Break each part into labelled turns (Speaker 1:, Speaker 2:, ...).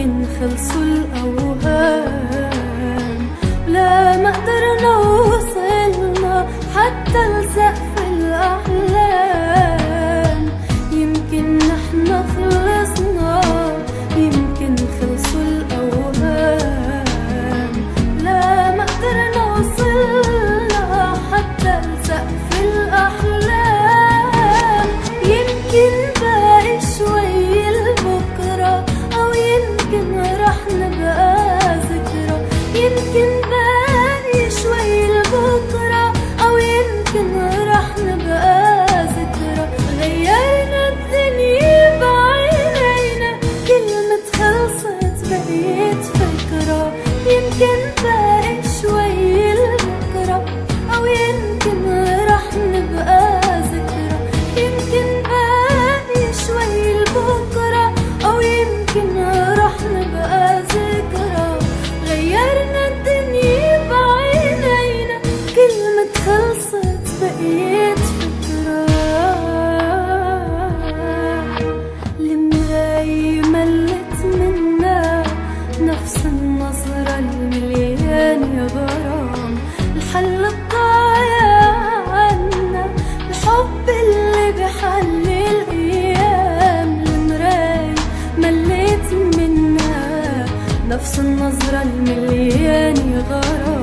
Speaker 1: يمكن خلصوا الأوهام. يمكن باقي شوي لبكرة أو يمكن رح نبقى ذكرى. غيرنا الدنيا بعينينا كلمة خلصت بقيت فكرة. يمكن الغرام. الحل الضايع عنا الحب اللي بحل الأيام. المراية مليت منها نفس النظرة المليان غرام.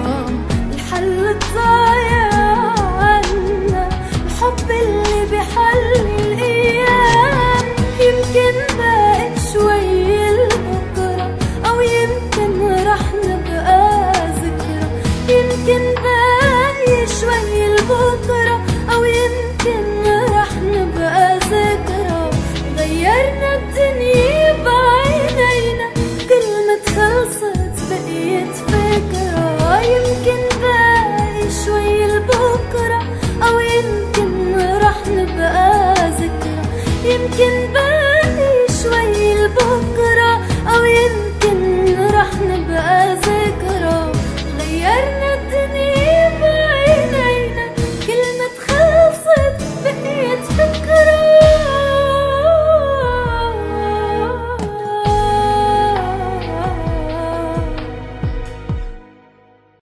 Speaker 1: 天天。